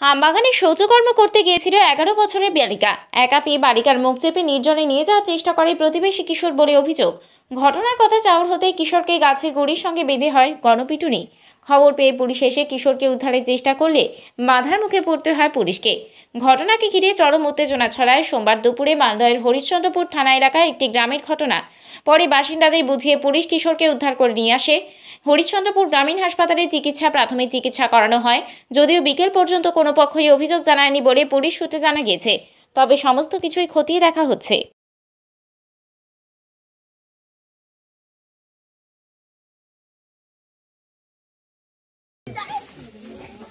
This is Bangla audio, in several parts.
আমবাগানে শৌচকর্ম করতে গিয়েছিল এগারো বছরের বালিকা। একা পেয়ে বালিকার মুখ চেপে নির্জনে নিয়ে যাওয়ার চেষ্টা করে প্রতিবেশী কিশোর বলে অভিযোগ। ঘটনার কথা চাউর হতেই কিশোরকে গাছের গড়ির সঙ্গে বেঁধে হয় গণপিটুনি। খবর পেয়ে পুলিশ এসে কিশোরকে উদ্ধারের চেষ্টা করলে বাধার মুখে পড়তে হয় পুলিশকে। ঘটনাকে ঘিরে চরম উত্তেজনা ছড়ায় সোমবার দুপুরে মালদহের হরিশ্চন্দ্রপুর থানা এলাকায় একটি গ্রামের ঘটনা। পরে বাসিন্দাদের বুঝিয়ে পুলিশ কিশোরকে উদ্ধার করে নিয়ে আসে। হরিশ্চন্দ্রপুর গ্রামীণ হাসপাতালে চিকিৎসা, প্রাথমিক চিকিৎসা করানো হয়। যদিও বিকেল পর্যন্ত কোনো পক্ষই অভিযোগ জানায়নি বলে পুলিশ সূত্রে জানা গিয়েছে। তবে সমস্ত কিছুই খতিয়ে দেখা হচ্ছে।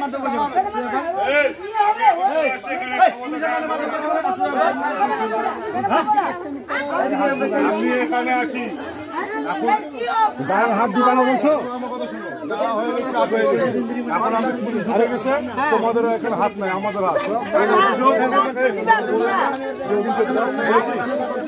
করতে পারিস কর, হ্যাঁ, ভিডিও কর, কর, ভিডিও কর, দেখাই, কর। যত কি করতে পারিস কর। গার্জেন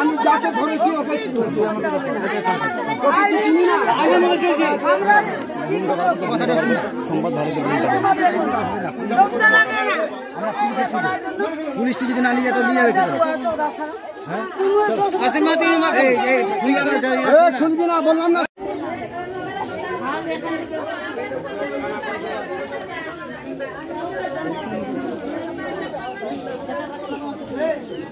আমি যাকে ধরেছি ওকে চিনি। আগে মনে চলছে। পুলিশটি যদি না নিয়ে যেত নিয়ে যাবে খুলবি না বললাম না।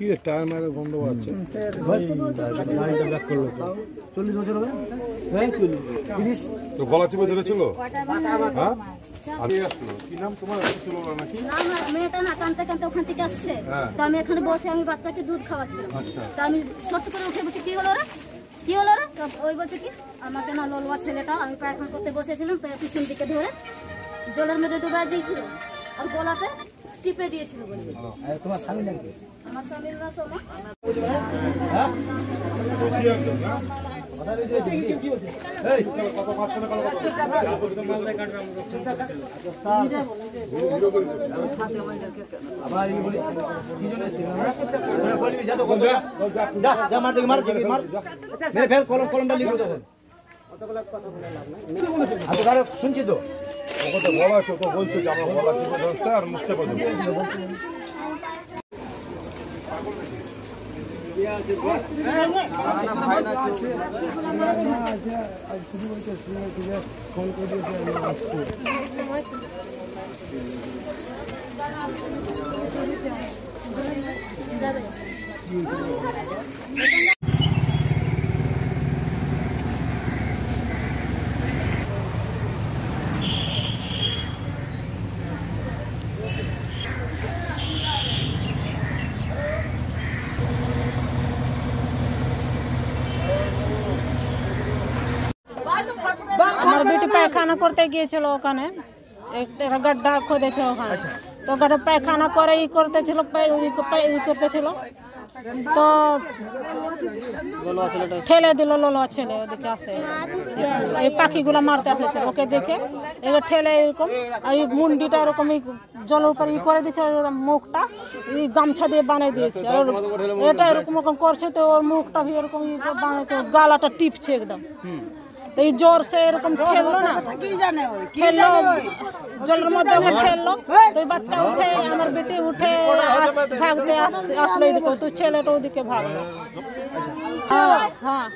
কি টায়ার মায়ের গন্ধ আছে চল্লিশ বছর হবে হ্যাঁ চল্লিশ তিরিশ তো গলা চেপে ধরেছিল? হ্যাঁ? আমি আসলো কি নাম তোমার? ছিল না নাকি? আমার মেয়েটা না কানতে কানতে ওখান থেকে আসছে। হ্যাঁ। তো আমি এখানে বসে আমি বাচ্চাকে দুধ খাওয়াচ্ছিলাম। তো আমি ছোট্ট করে উঠে বলছি কি হলো রে? কি হলো রে? ওই বলছে কি আমাকে না ললুয়া ছেলেটা আমি পায়খানা করতে বসেছিলাম তো পিছন দিকে ধরে জলের মধ্যে ডুবাই দিয়েছিল। আর গলাতে চিপে দিয়েছিল বলবে তোমার স্বামী নাকি আমার স্বামীর না সোমা। আবার এই বলি কি জন্য এসেছিল? না বলবি যা তো যা যা মার দেখি মার দেখি মার। মেরে ফেল কলম কলমটা লিখো তখন। শুনছি তো। ওকে তো বলা আছে ও তো বলছে যে আমরা বলা চিপে ধরতে আর মুখতে পারব আমার বেটি পায়খানা করতে গিয়েছিল ওখানে। একটা গাড্ডা খোঁজেছে ওখানে। তো গাড্ডা পায়খানা করে ই করতেছিল ই করতেছিল। তো ঠেলে দিল লোলা ছেলে ওদিকে আসে। এই পাখিগুলো মারতে আসেছে ওকে দেখে। এবার ঠেলে এরকম আর এই মুন্ডিটা এরকম এই জলের উপর ই করে দিচ্ছে মুখটা এই গামছা দিয়ে বানিয়ে দিয়েছে। আর এটা এরকম এরকম করছে তো ওর মুখটা এরকম গালাটা টিপছে একদম। তো এই জোর সে এরকম খেললো না। খেললো জলের মধ্যে ওকে খেললো তো বাচ্চা উঠে আমার বেটি উঠে আস- ভাগতে আসতে আসলো এদিকে। তো ছেলেটা ওদিকে ভাগলো। হ্যাঁ হ্যাঁ।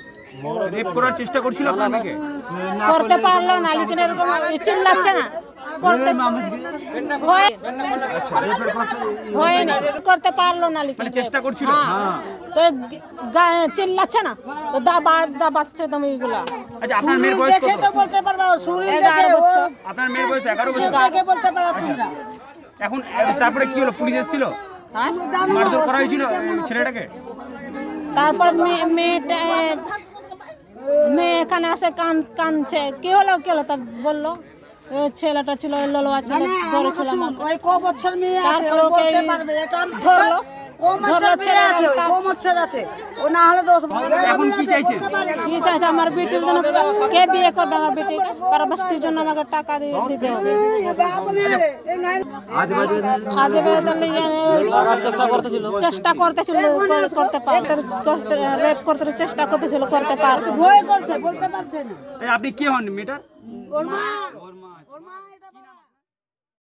রেপ করার চেষ্টা করছিল আপনার করতে পারল না লিখে এরকম চিল্লাচ্ছে না। করতে হয়- হয়নি করতে পারল না লিখে। মানে চেষ্টা করছিল? হ্যাঁ। তো গা- চিল্লাচ্ছে না? তো দাবা দাবাচ্ছে তুমি এগুলা। আচ্ছা আপনার মেয়ের বয়স কত? এগারো বছর। আপনার মেয়ের বয়স এগারো বছর? এখন তারপরে কি হলো? পুলিশ এসেছিল? হ্যাঁ? মারধর করা হয়েছিল ছেলেটাকে? তারপর মেয়ে- মেয়েটা মেয়ে এখানে আসে কান কানছে। কি হলো কি হলো? তা বলল। ছেলেটা ছিল লোলোয়া ছেলে ধরেছিল আমাকে। ওই ক বছর মেয়ে তারপর ওকে ধরলো। আমার বেটির জন্য কে বিয়ে করবে আমার বেটিকে পরবর্তীর জন্য আমাকে টাকা দিয়ে দিতে হবে। চেষ্টা করতেছিল। চেষ্টা করতেছিল করতে পারতে রেপ করতে চেষ্টা করতেছিল করতে পারতো ভয় করছে বলতে পারছে আপনি কে হন মেয়েটার ওর মা ওর মা এটা